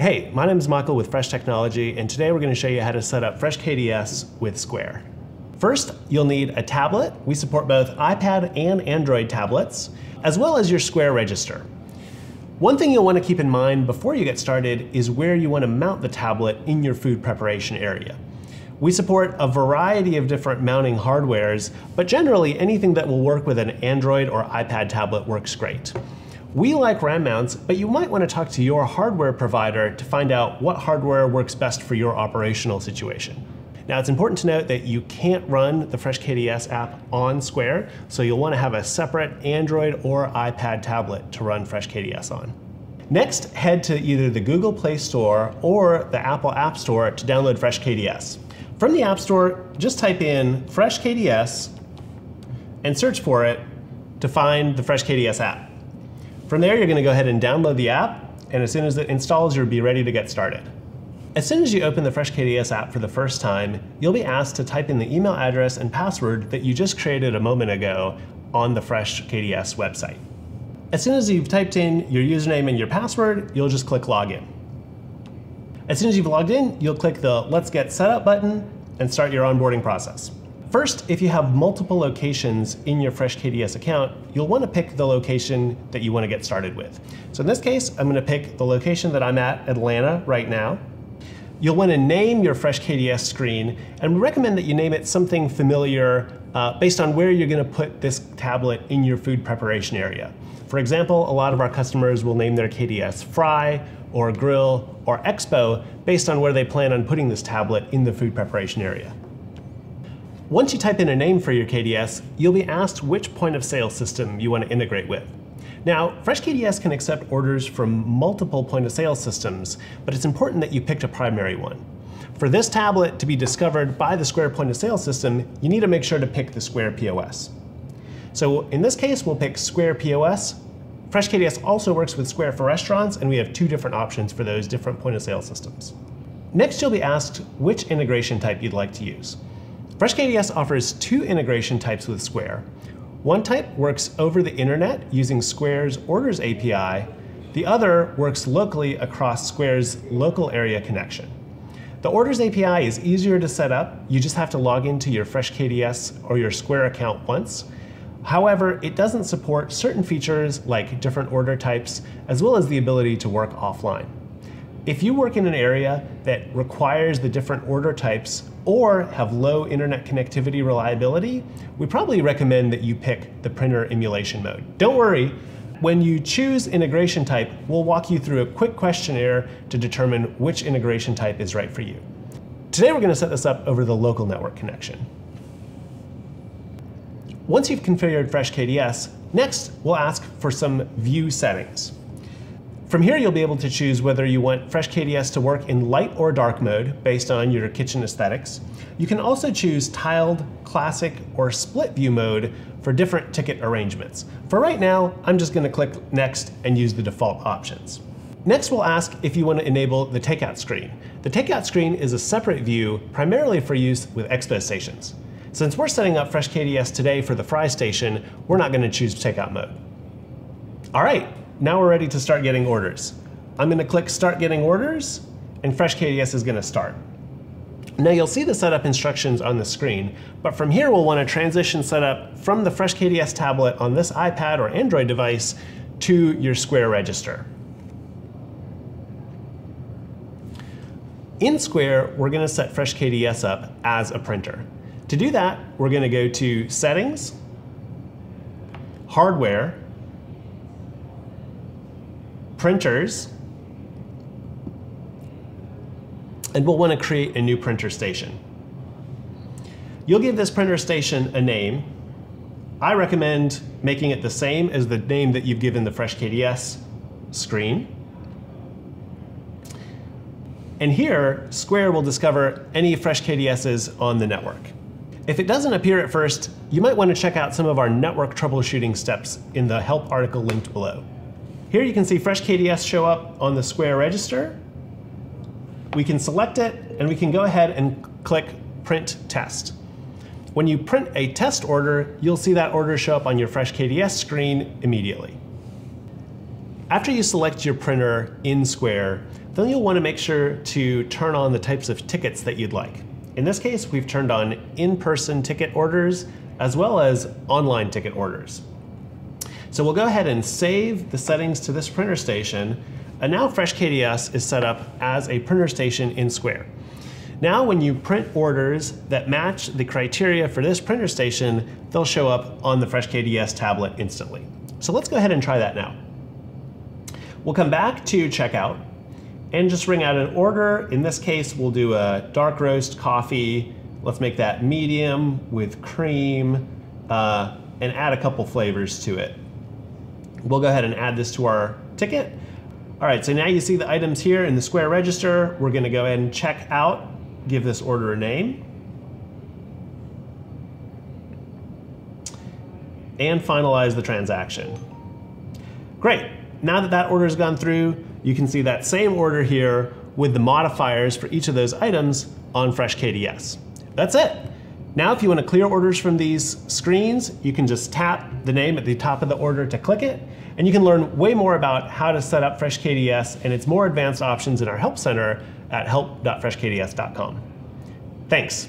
Hey, my name is Michael with Fresh Technology, and today we're going to show you how to set up Fresh KDS with Square. First, you'll need a tablet. We support both iPad and Android tablets, as well as your Square register. One thing you'll want to keep in mind before you get started is where you want to mount the tablet in your food preparation area. We support a variety of different mounting hardwares, but generally anything that will work with an Android or iPad tablet works great. We like RAM mounts, but you might want to talk to your hardware provider to find out what hardware works best for your operational situation. Now it's important to note that you can't run the FreshKDS app on Square, so you'll want to have a separate Android or iPad tablet to run FreshKDS on. Next, head to either the Google Play Store or the Apple App Store to download FreshKDS. From the App Store, just type in FreshKDS and search for it to find the FreshKDS app. From there, you're going to go ahead and download the app, and as soon as it installs, you'll be ready to get started. As soon as you open the FreshKDS app for the first time, you'll be asked to type in the email address and password that you just created a moment ago on the FreshKDS website. As soon as you've typed in your username and your password, you'll just click Login. As soon as you've logged in, you'll click the Let's Get Set Up button and start your onboarding process. First, if you have multiple locations in your FreshKDS account, you'll want to pick the location that you want to get started with. So in this case, I'm going to pick the location that I'm at, Atlanta, right now. You'll want to name your FreshKDS screen, and we recommend that you name it something familiar uh, based on where you're going to put this tablet in your food preparation area. For example, a lot of our customers will name their KDS Fry, or Grill, or Expo based on where they plan on putting this tablet in the food preparation area. Once you type in a name for your KDS, you'll be asked which point of sale system you want to integrate with. Now, FreshKDS can accept orders from multiple point of sale systems, but it's important that you picked a primary one. For this tablet to be discovered by the Square point of sale system, you need to make sure to pick the Square POS. So in this case, we'll pick Square POS. FreshKDS also works with Square for restaurants, and we have two different options for those different point of sale systems. Next, you'll be asked which integration type you'd like to use. FreshKDS offers two integration types with Square. One type works over the internet using Square's Orders API. The other works locally across Square's local area connection. The Orders API is easier to set up. You just have to log into your FreshKDS or your Square account once. However, it doesn't support certain features like different order types, as well as the ability to work offline. If you work in an area that requires the different order types or have low internet connectivity reliability, we probably recommend that you pick the printer emulation mode. Don't worry, when you choose integration type, we'll walk you through a quick questionnaire to determine which integration type is right for you. Today we're going to set this up over the local network connection. Once you've configured FreshKDS, next we'll ask for some view settings. From here, you'll be able to choose whether you want FreshKDS to work in light or dark mode based on your kitchen aesthetics. You can also choose tiled, classic, or split view mode for different ticket arrangements. For right now, I'm just gonna click next and use the default options. Next, we'll ask if you want to enable the takeout screen. The takeout screen is a separate view primarily for use with expo stations. Since we're setting up FreshKDS today for the Fry station, we're not going to choose takeout mode. All right, now we're ready to start getting orders. I'm gonna click Start Getting Orders, and FreshKDS is gonna start. Now you'll see the setup instructions on the screen, but from here we'll want to transition setup from the FreshKDS tablet on this iPad or Android device to your Square register. In Square, we're going to set FreshKDS up as a printer. To do that, we're going to go to Settings, Hardware, printers, and we'll want to create a new printer station. You'll give this printer station a name. I recommend making it the same as the name that you've given the FreshKDS screen. And here, Square will discover any FreshKDSs on the network. If it doesn't appear at first, you might want to check out some of our network troubleshooting steps in the help article linked below. Here you can see FreshKDS show up on the Square register. We can select it, and we can go ahead and click Print Test. When you print a test order, you'll see that order show up on your FreshKDS screen immediately. After you select your printer in Square, then you'll want to make sure to turn on the types of tickets that you'd like. In this case, we've turned on in-person ticket orders as well as online ticket orders. So we'll go ahead and save the settings to this printer station, and now FreshKDS is set up as a printer station in Square. Now when you print orders that match the criteria for this printer station, they'll show up on the FreshKDS tablet instantly. So let's go ahead and try that now. We'll come back to checkout and just ring out an order. In this case, we'll do a dark roast coffee. Let's make that medium with cream uh, and add a couple flavors to it. We'll go ahead and add this to our ticket. All right, so now you see the items here in the Square register. We're gonna go ahead and check out give this order a name, and finalize the transaction. Great, now that that order has gone through, you can see that same order here with the modifiers for each of those items on FreshKDS. That's it. Now if you want to clear orders from these screens, you can just tap the name at the top of the order to click it, and you can learn way more about how to set up FreshKDS and its more advanced options in our Help Center at help.freshkds.com. Thanks.